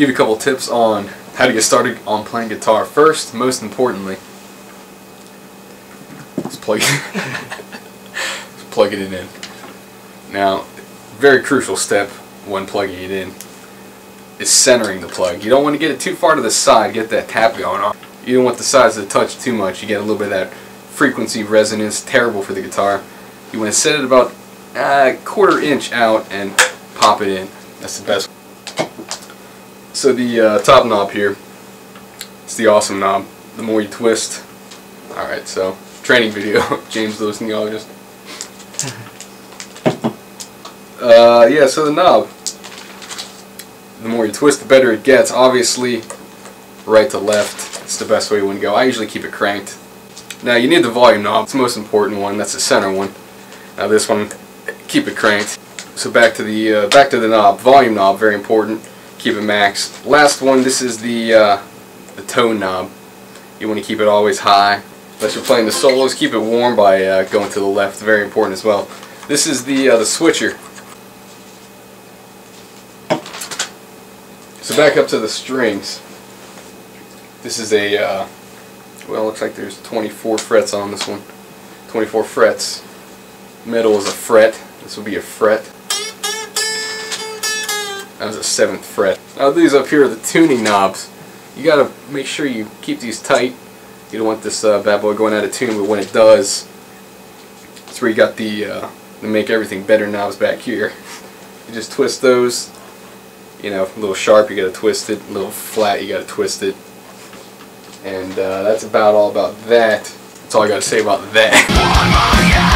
give you a couple tips on how to get started on playing guitar. First, most importantly, let's plug it, let's plug it in. Now, very crucial step when plugging it in is centering the plug. You don't want to get it too far to the side, get that tap going on. You don't want the sides to touch too much. You get a little bit of that frequency resonance, terrible for the guitar. You want to set it about a quarter inch out and pop it in. That's the best. So the uh, top knob here, it's the awesome knob. The more you twist, alright, so training video, James Lewis Neologist. Uh, yeah, so the knob, the more you twist the better it gets. Obviously, right to left, it's the best way you want to go. I usually keep it cranked. Now you need the volume knob, it's the most important one, that's the center one. Now this one, keep it cranked. So back to the uh, back to the knob, volume knob, very important. Keep it max. Last one, this is the uh, the tone knob. You want to keep it always high. Unless you're playing the solos, keep it warm by uh, going to the left. Very important as well. This is the uh, the switcher. So back up to the strings. This is a uh, well, looks like there's 24 frets on this one. 24 frets. Middle is a fret. This will be a fret. That was a seventh fret. Now these up here are the tuning knobs. You gotta make sure you keep these tight. You don't want this uh, bad boy going out of tune, but when it does, that's where you got the uh, to make everything better knobs back here. You just twist those. You know, a little sharp, you gotta twist it. A little flat, you gotta twist it. And uh, that's about all about that. That's all I gotta say about that.